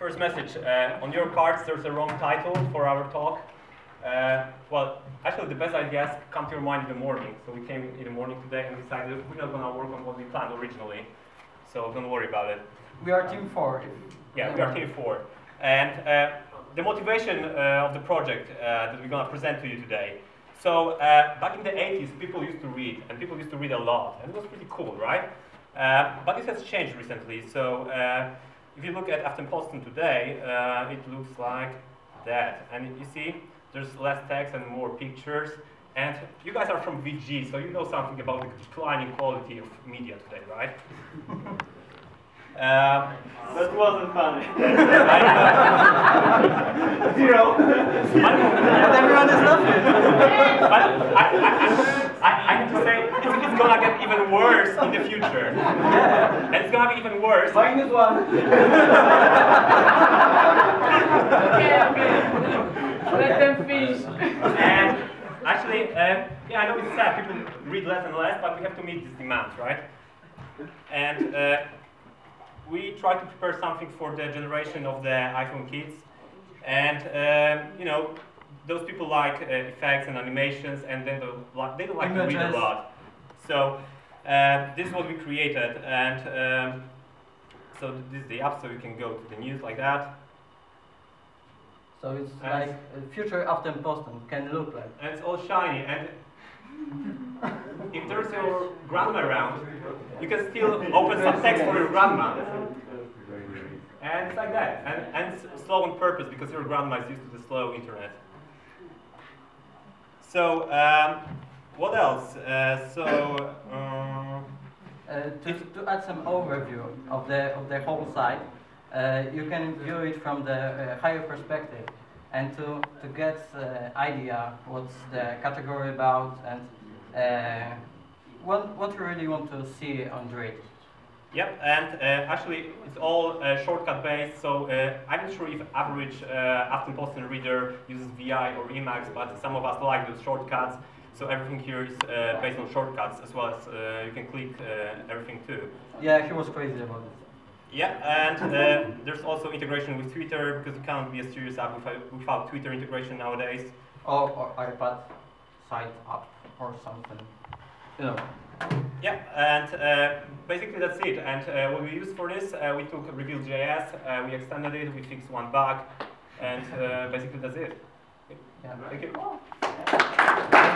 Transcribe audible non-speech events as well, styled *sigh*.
First message. Uh, on your cards, there's a wrong title for our talk. Uh, well, actually, the best ideas come to your mind in the morning. So we came in the morning today and decided we're not going to work on what we planned originally. So don't worry about it. We are team four. Yeah, we are team four. And uh, the motivation uh, of the project uh, that we're going to present to you today. So uh, back in the 80s, people used to read, and people used to read a lot, and it was pretty cool, right? Uh, but it has changed recently. So uh, if you look at Aftenposten today, uh, it looks like that. And you see, there's less text and more pictures. And you guys are from VG, so you know something about the declining quality of media today, right? *laughs* Um, That wasn't funny. *laughs* *laughs* Zero. But everyone is laughing. But I, I, I, I have to it's, it's gonna get even worse in the future. And it's gonna be even worse. Minus one. *laughs* Okay, okay. Let them finish. And actually, uh, yeah, I know it's sad, people read less and less, but we have to meet these demands, right? And uh, we try to prepare something for the generation of the iPhone kids. And, um, you know, those people like uh, effects and animations, and then they'll like, they don't like to read a lot. So, uh, this is what we created. And um, so this is the app, so you can go to the news like that. So it's And- like uh, future Aftenposten can look like. and it's all shiny. And if there's your grandma around, you can still open some text for your grandma. And it's like that. And, and it's slow on purpose because your grandma is used to the slow internet. So, um, what else? Uh, so, um, Uh, to, to add some overview of the of the whole site, uh, you can view it from the uh, higher perspective, and to to get uh, idea what's the category about and uh, what what you really want to see on Grid. Yep, and uh, actually it's all uh, shortcut based, so uh, I'm not sure if average uh, Aftenposten reader uses VI or Emacs, but some of us like those shortcuts, so everything here is uh, based on shortcuts as well as uh, you can click uh, everything too. Yeah, he was crazy about it. Yeah, and uh, *laughs* there's also integration with Twitter because you can't be a serious app without, without Twitter integration nowadays. Or, or iPad site app or something. You know. Yeah, and uh, basically that's it. And uh, what we used for this, uh, we took Reveal.js, uh, we extended it, we fixed one bug, and uh, basically that's it. Yeah. Thank you.